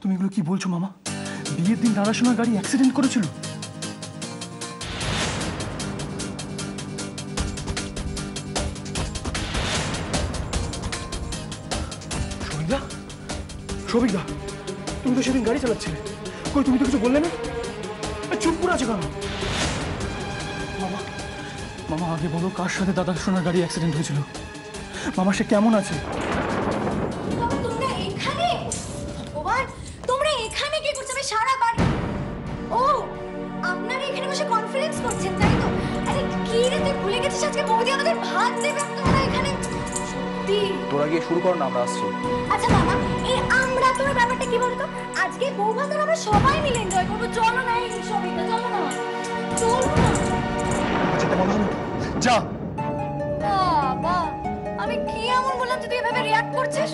তুমি এগুলো কি বলছো, মামা? বিয়ের দিন গাড়ি অ্যাক্সিডেন্ট করেছিল। সবিতা তুমি তো সেদিন গাড়ি চালাচ্ছিলে। কই, তুমি তো কিছু বললে না? চুপ করে আছো কেন? মামা মামা, আগে বলো কার সাথে দাদা সোনার গাড়ি অ্যাক্সিডেন্ট হয়েছিল? মামা, সে কেমন আছে? সারা বাড়ি ও আপনারা এখানে বসে কনফারেন্স করছেন তাই তো? আরে কি রে তুই ভুলে গেছিস আজকে? বৌদি আমাদের ভাত দেবে তোমরা এখানে। সত্যি। তোরা গিয়ে শুরু কর না আমরা আসছি। আচ্ছা বাবা এই আমরা তোর ব্যাপারটা কি বলতো? আজকে বউ ভাত আমরা সবাই মিলে এনজয় করব। চলো না এই সবিতা চলো না। চলো না। যেতে বলো না যা। বাবা আমি কি এমন বললাম যে তুই এভাবে রিয়াক্ট করছিস?